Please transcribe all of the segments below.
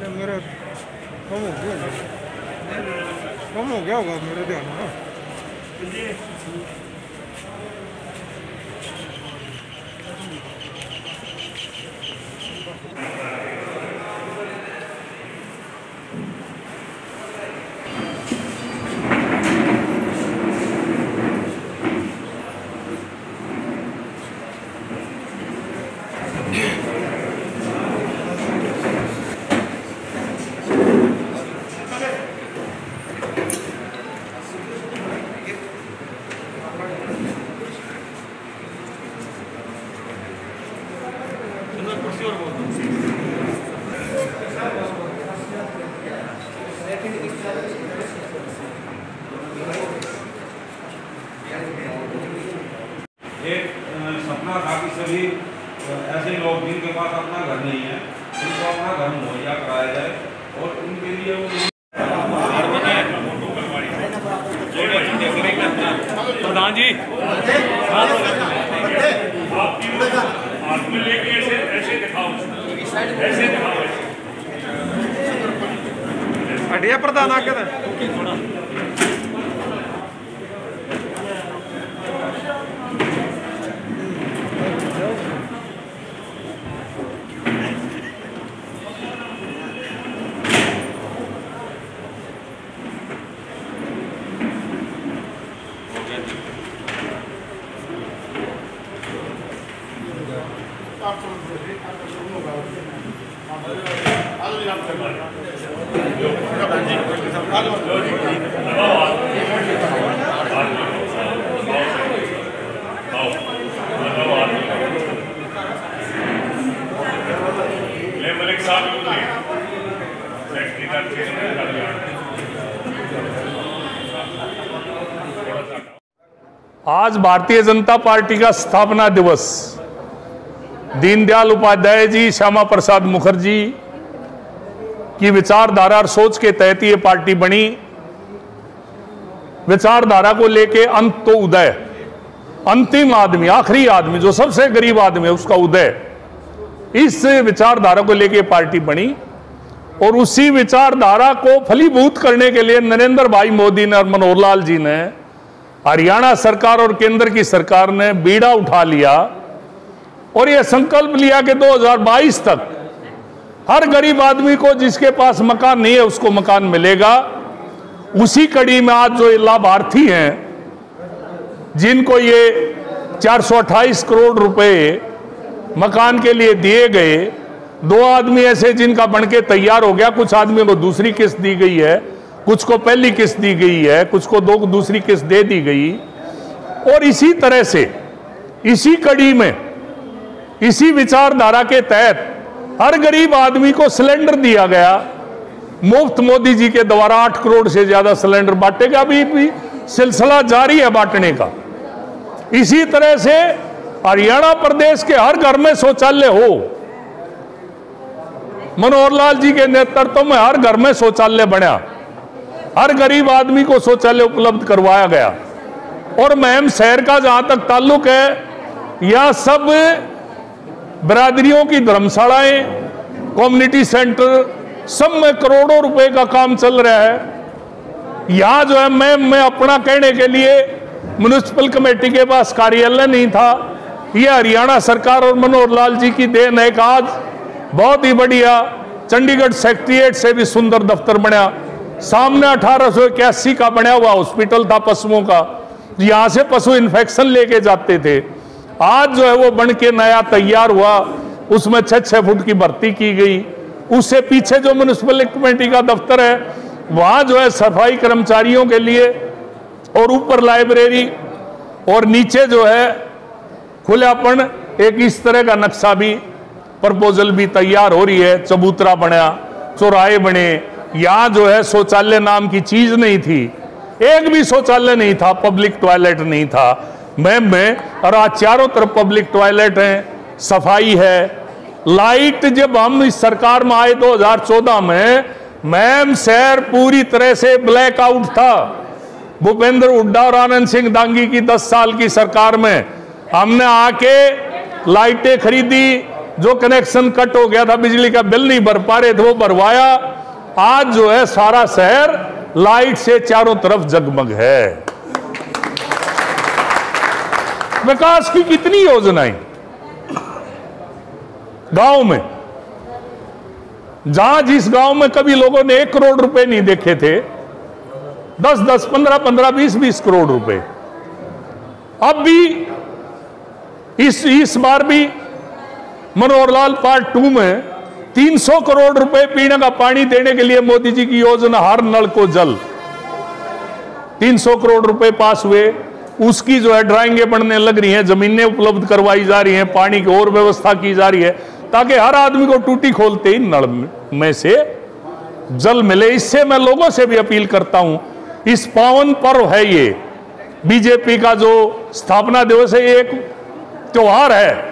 मैंने मेरा कम हो गया। कम हो गया होगा एक सपना था कि सभी ऐसे लोग जिनके पास अपना घर नहीं है, उनको अपना घर मुहैया कराया जाए और उनके लिए वो प्रधान जी। आपकी में लेके ऐसे ऐसे दिखाओ। ऐसे दिखाओ। हटिया प्रधान आके था ले मलिक साहब को ले सेक्रेटरी का चेहरा कर लिया थोड़ा सा हटाओ। आज भारतीय जनता पार्टी का स्थापना दिवस। दीनदयाल उपाध्याय जी, श्यामा प्रसाद मुखर्जी की विचारधारा और सोच के तहत ये पार्टी बनी। विचारधारा को लेके अंत तो उदय। अंतिम आदमी, आखिरी आदमी, जो सबसे गरीब आदमी है, उसका उदय। इस विचारधारा को लेके पार्टी बनी और उसी विचारधारा को फलीभूत करने के लिए नरेंद्र भाई मोदी ने और मनोहर लाल जी ने, हरियाणा सरकार और केंद्र की सरकार ने बीड़ा उठा लिया। और यह संकल्प लिया कि 2022 तक हर गरीब आदमी को जिसके पास मकान नहीं है, उसको मकान मिलेगा। उसी कड़ी में आज जो लाभार्थी हैं, जिनको ये 428 करोड़ रुपए मकान के लिए दिए गए, दो आदमी ऐसे जिनका बनके तैयार हो गया। कुछ आदमियों को दूसरी किस्त दी गई है, कुछ को पहली किस्त दी गई है, कुछ को दो, दूसरी किस्त दे दी गई। और इसी तरह से, इसी कड़ी में इसी विचारधारा के तहत हर गरीब आदमी को सिलेंडर दिया गया। मुफ़्त मोदी जी के द्वारा आठ करोड़ से ज़्यादा सिलेंडर बांटे गए। अभी भी सिलसिला जारी है बांटने का। इसी तरह से हरियाणा प्रदेश के हर घर में शौचालय हो। मनोहर लाल जी के नेतृत्व में हर घर में शौचालय बना। हर गरीब आदमी को शौचालय उपलब्ध करवाया गया। और मैम शहर का जहाँ तक ताल्लुक है, यह सब बिरादरियों की धर्मशालाएँ कम्युनिटी सेंटर सब में करोड़ों रुपए का काम चल रहा है। यहाँ जो है, मैं मैं अपना कहने के लिए म्यूनिसिपल कमेटी के पास कार्यालय नहीं था। यह हरियाणा सरकार और मनोहर लाल जी की देन है आज बहुत ही बढ़िया चंडीगढ़ सेक्रेटरिएट से भी सुंदर दफ्तर बना। सामने अठारह सौ इक्यासी का बना हुआ हॉस्पिटल था पशुओं का। यहाँ से पशु इन्फेक्शन लेके जाते थे। आज जो है वो बन के नया तैयार हुआ। उसमें छह छह फुट की भर्ती की गई। उससे पीछे जो म्यूनिसिपल कमेटी का दफ्तर है, वहाँ जो है सफ़ाई कर्मचारियों के लिए और ऊपर लाइब्रेरी और नीचे जो है खुलापन, एक इस तरह का नक्शा भी प्रपोजल भी तैयार हो रही है। चबूतरा बना, चौराहे बने। यहाँ जो है शौचालय नाम की चीज़ नहीं थी। एक भी शौचालय नहीं था पब्लिक टॉयलेट नहीं था। मैम, में, और आज चारों तरफ़ पब्लिक टॉयलेट है, सफ़ाई है। लाइट जब हम इस सरकार में आए 2014 में, मैम शहर पूरी तरह से ब्लैक आउट था। भूपेंद्र हुड्डा और आनंद सिंह दांगी की 10 साल की सरकार में, हमने आके लाइटें खरीदी, जो कनेक्शन कट हो गया था, बिजली का बिल नहीं भर पा रहे थे, वो भरवाया। आज जो है सारा शहर लाइट से चारों तरफ़ जगमग है। विकास की कितनी योजनाएँ? गाँव में। जहाँ जिस गाँव में कभी लोगों ने एक करोड़ रुपए नहीं देखे थे, दस दस, पंद्रह पंद्रह, बीस बीस करोड़ रुपए। अब भी इस इस बार भी मनोहर लाल पार्ट टू में 300 करोड़ रुपए पीने का पानी देने के लिए मोदी जी की योजना हर नल को जल। 300 करोड़ रुपए पास हुए। उसकी जो है ड्राइंगें बनने लग रही हैं, जमीनें उपलब्ध करवाई जा रही हैं, पानी की और व्यवस्था की जा रही है, ताकि हर आदमी को टूटी खोलते ही नल में से जल मिले। इससे मैं लोगों से भी अपील करता हूँ, इस पावन पर्व है ये। बीजेपी का जो स्थापना दिवस है एक त्योहार है।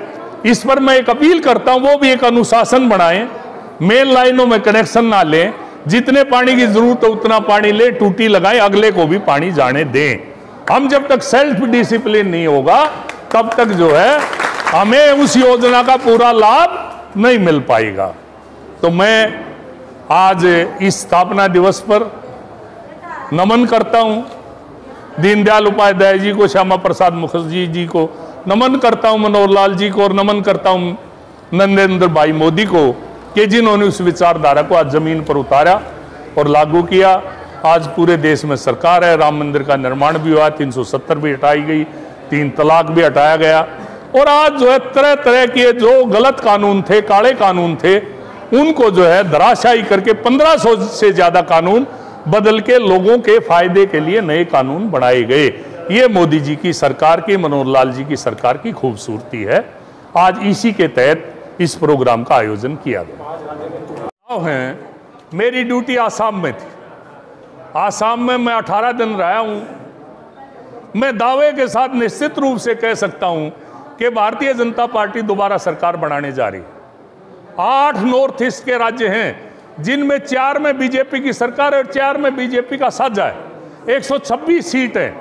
इस पर मैं एक अपील करता हूँ, वो भी एक अनुशासन बनाएँ, मेन लाइनों में कनेक्शन ना लें, जितने पानी की ज़रूरत है उतना पानी ले, टूटी लगाएँ, अगले को भी पानी जाने दें। हम जब तक सेल्फ डिसिप्लिन नहीं होगा, तब तक जो है, हमें उस योजना का पूरा लाभ नहीं मिल पाएगा। तो मैं आज इस स्थापना दिवस पर नमन करता हूँ। दीनदयाल उपाध्याय जी को, श्यामा प्रसाद मुखर्जी जी को नमन करता हूँ, मनोहर लाल जी को और नमन करता हूँ, नरेंद्र भाई मोदी को, कि जिन्होंने उस विचारधारा को आज ज़मीन पर उतारा और लागू किया। आज पूरे देश में सरकार है, राम मंदिर का निर्माण भी हुआ 370 भी हटाई गई, तीन तलाक भी हटाया गया। और आज जो है तरह तरह के जो गलत कानून थे, काले कानून थे, उनको जो है, धराशायी करके 1500 से ज़्यादा कानून बदल के लोगों के फ़ायदे के लिए नए कानून बनाए गए। ये मोदी जी की सरकार की, मनोहर लाल जी की सरकार की खूबसूरती है। आज इसी के तहत इस प्रोग्राम का आयोजन किया गया। है, मेरी ड्यूटी आसाम में थी। आसाम में मैं 18 दिन रहा हूँ। मैं दावे के साथ निश्चित रूप से कह सकता हूँ कि भारतीय जनता पार्टी दोबारा सरकार बनाने जा रही है। आठ नॉर्थ ईस्ट के राज्य हैं, जिनमें चार में बीजेपी की सरकार है और चार में बीजेपी का साझा है। 126 सीट है।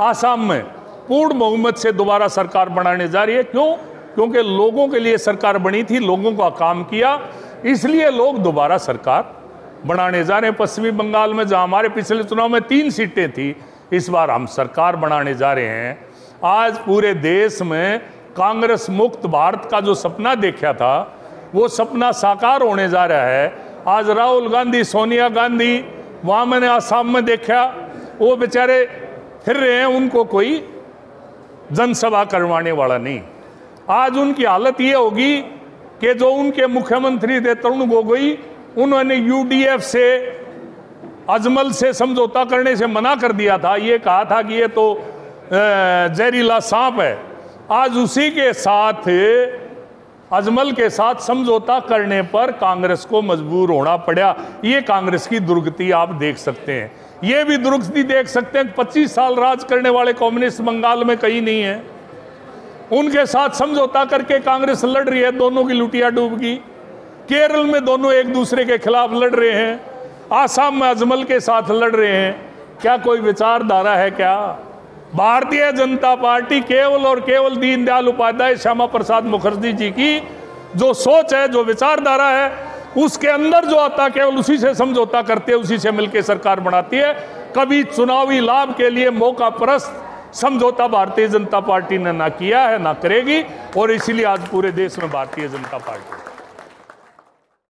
आसाम में पूर्ण बहुमत से दोबारा सरकार बनाने जा रही है। क्यों? क्योंकि लोगों के लिए सरकार बनी थी, लोगों का काम किया, इसलिए लोग दोबारा सरकार बनाने जा रहे हैं। पश्चिमी बंगाल में जहाँ हमारे पिछले चुनाव में तीन सीटें थी, इस बार हम सरकार बनाने जा रहे हैं। आज पूरे देश में कांग्रेस मुक्त भारत का जो सपना देखा था, वो सपना साकार होने जा रहा है। आज राहुल गांधी, सोनिया गांधी वहाँ मैंने आसाम में देखा, वो बेचारे फिर रहे हैं, उनको कोई जनसभा करवाने वाला नहीं। आज उनकी हालत ये होगी कि जो उनके मुख्यमंत्री थे, तरुण गोगोई उन्होंने यूडीएफ से, अजमल से, समझौता करने से मना कर दिया था। ये कहा था कि ये तो जहरीला सांप है। आज उसी के साथ, अजमल के साथ समझौता करने पर कांग्रेस को मजबूर होना पड़ा। ये कांग्रेस की दुर्गति आप देख सकते हैं। ये भी दुर्गति देख सकते हैं 25 साल राज करने वाले कम्युनिस्ट बंगाल में कहीं नहीं है। उनके साथ समझौता करके कांग्रेस लड़ रही है, दोनों की लुटिया डूब गई। केरल में दोनों एक दूसरे के खिलाफ लड़ रहे हैं, आसाम में अजमल के साथ लड़ रहे हैं। क्या कोई विचारधारा है क्या? भारतीय जनता पार्टी केवल और केवल दीनदयाल उपाध्याय श्यामा प्रसाद मुखर्जी जी की जो सोच है, जो विचारधारा है, उसके अंदर जो आता केवल उसी से समझौता करते हैं, उसी से मिलकर सरकार बनाती है। कभी चुनावी लाभ के लिए मौका परस्त समझौता भारतीय जनता पार्टी ने ना किया है, ना करेगी, और इसीलिए आज पूरे देश में भारतीय जनता पार्टी